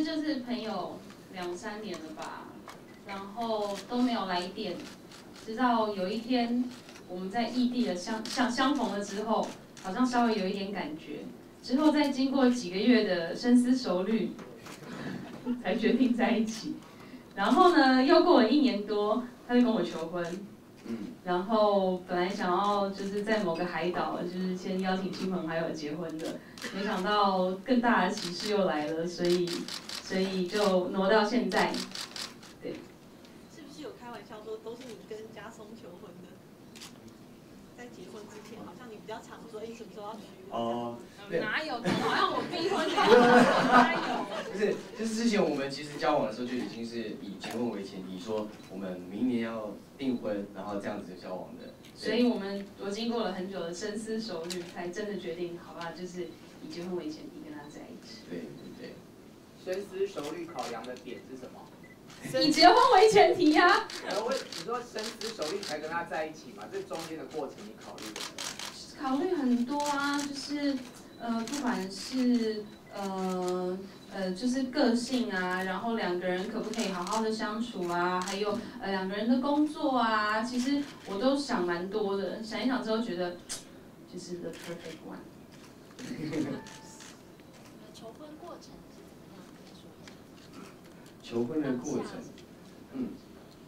实就是朋友两三年了吧，然后都没有来电，直到有一天我们在异地的相相相逢了之后，好像稍微有一点感觉，之后再经过几个月的深思熟虑，才决定在一起。然后呢，又过了一年多，他就跟我求婚。嗯，然后本来想要就是在某个海岛，就是先邀请亲朋好友结婚的，没想到更大的喜事又来了，所以所以就挪到现在。对是不是有开玩笑说都是你跟家松求婚的？在结婚之前，好像你比较常说，哎，什么时候要娶我？哦，对哪有？好像我逼婚哪有？不是，就是之前我们其实交往的时候就已经是以结婚为前提，说我们明年要订婚，然后这样子交往的。所以我们我经过了很久的深思熟虑，才真的决定，好吧，就是以结婚为前提跟他在一起。对对对。深思熟虑考量的点是什么？以结婚为前提呀、呃，我你说深思熟虑才跟他在一起嘛？这中间的过程你考虑的？考虑很多啊，就是呃，不管是呃呃，就是个性啊，然后两个人可不可以好好的相处啊，还有呃两个人的工作啊，其实我都想蛮多的，想一想之后觉得 就是 the perfect one。求婚过程是怎么样？可以说一下。求婚的过程，嗯，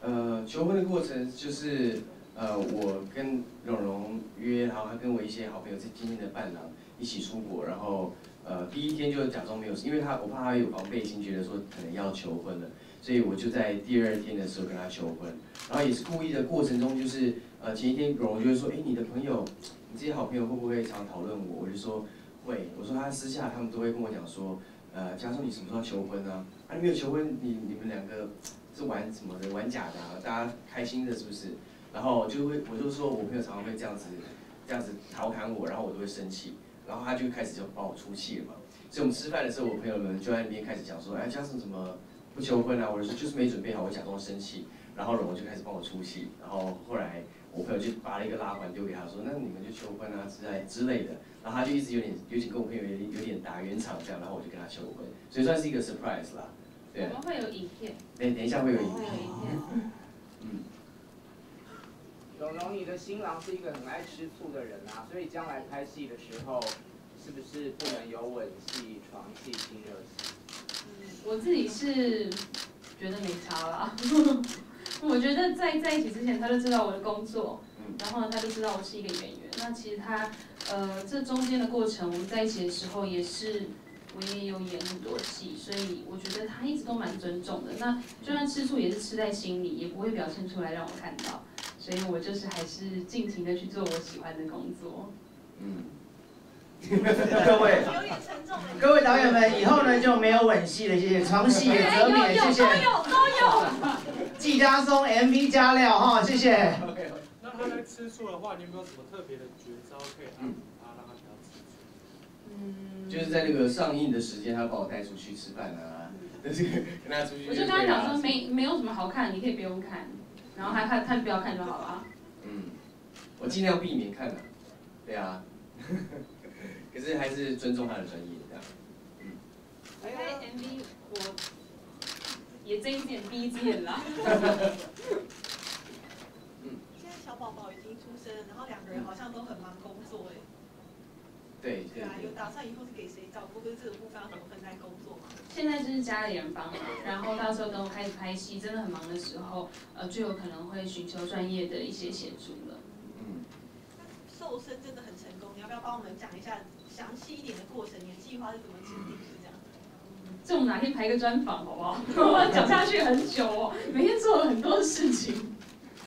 呃，求婚的过程就是呃，我跟蓉蓉约，然后跟我一些好朋友是今天的伴郎一起出国，然后呃第一天就假装没有事，因为他我怕他有防备心，觉得说可能要求婚了，所以我就在第二天的时候跟他求婚，然后也是故意的过程中，就是呃前一天蓉蓉就会说，哎，你的朋友，你这些好朋友会不会常讨论我？我就说会，我说他私下他们都会跟我讲说。呃，假如说你什么时候求婚呢？啊，你没有求婚，你你们两个是玩什么的？玩假的啊？大家开心的，是不是？然后就会，我就说我朋友常常会这样子，这样子调侃我，然后我都会生气，然后他就开始就帮我出气了嘛。所以我们吃饭的时候，我朋友们就在那边开始讲说，哎，嘉诚怎么不求婚啊？我就说就是没准备好，我假装生气，然后荣就开始帮我出气，然后后来我朋友就拔了一个拉环丢给他说，那你们就求婚啊之类之类的。然后他就一直有点，有点跟我朋友有点有点打圆场这样，然后我就跟他求婚，所以算是一个 surprise 啦。对。我们会有影片。等等一下会有影会有影片。嗯。蓉蓉，你的新郎是一个很爱吃醋的人啊，所以将来拍戏的时候，是不是不能有吻戏、床戏、亲热戏？嗯，我自己是觉得没差啦。我觉得在在一起之前，他就知道我的工作，然后他就知道我是一个演员。那其实他，呃，这中间的过程，我们在一起的时候也是，我也有演很多戏，所以我觉得他一直都蛮尊重的。那就算吃醋也是吃在心里，也不会表现出来让我看到。所以我就是还是尽情的去做我喜欢的工作。嗯。各位，各位导演们，以后呢就没有吻戏了，谢谢。床戏也则免，谢谢。都有都有。季家松 MV 加料哈，谢谢。OK，那他在吃醋的话，你有没有什么特别的绝招可以安他，让他不要吃醋？嗯。就是在那个上映的时间，他把我带出去吃饭啊，就是跟他出去。我就跟他讲说，没没有什么好看，你可以不用看，然后还看看不要看就好了。嗯，我尽量避免看的，对啊。可是还是尊重他的专业，这样。嗯。拍 MV 我也睁一只眼闭一只眼啦。嗯。现在小宝宝已经出生，然后两个人好像都很忙工作哎。对。对啊，有打算以后是给谁照顾？跟这个部分要怎么分开工作吗？现在就是家里人帮忙，然后到时候等我开始拍戏，真的很忙的时候，呃，就有可能会寻求专业的一些协助了。嗯。瘦身真的很成功，你要不要帮我们讲一下？详细一点的过程，你的计划是怎么制定这我们哪天排个专访好不好？我讲下去很久哦，每天做了很多事情。